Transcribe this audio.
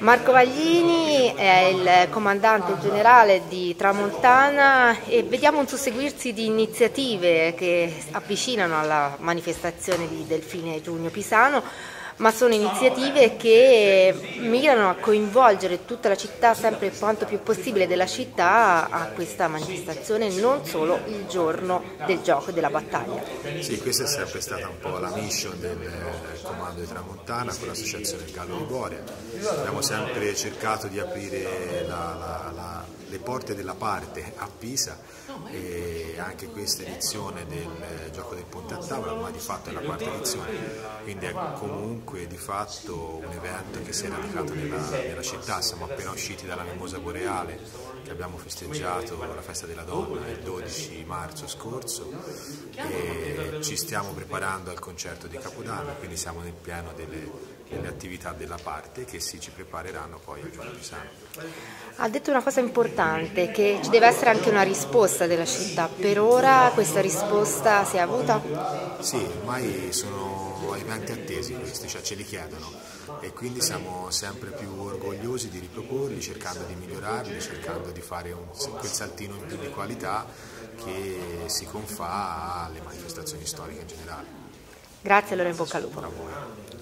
Marco Vaglini è il comandante generale di Tramontana e vediamo un susseguirsi di iniziative che avvicinano alla manifestazione del fine giugno pisano ma sono iniziative che mirano a coinvolgere tutta la città sempre quanto più possibile della città a questa manifestazione, non solo il giorno del gioco e della battaglia. Sì, questa è sempre stata un po' la mission del comando di Tramontana con l'associazione Gallo Liboria. Abbiamo sempre cercato di aprire la, la, la, le porte della parte a Pisa e anche questa edizione del gioco del ponte a tavola, ma di fatto è la quarta edizione, quindi è comunque di fatto un evento che si è radicato nella, nella città, siamo appena usciti dalla Mimosa Boreale che abbiamo festeggiato la festa della donna il 12 marzo scorso e ci stiamo preparando al concerto di Capodanno, quindi siamo nel pieno delle, delle attività della parte che si ci prepareranno poi al giorno Pisano. Ha detto una cosa importante, che ci deve essere anche una risposta della città, per ora questa risposta si è avuta? Sì, ormai sono eventi attesi questi, cioè ce li chiedono e quindi siamo sempre più orgogliosi di riproporli, cercando di migliorarli, cercando di fare un, quel saltino in più di qualità che si confà alle manifestazioni storiche in generale. Grazie allora in bocca al lupo.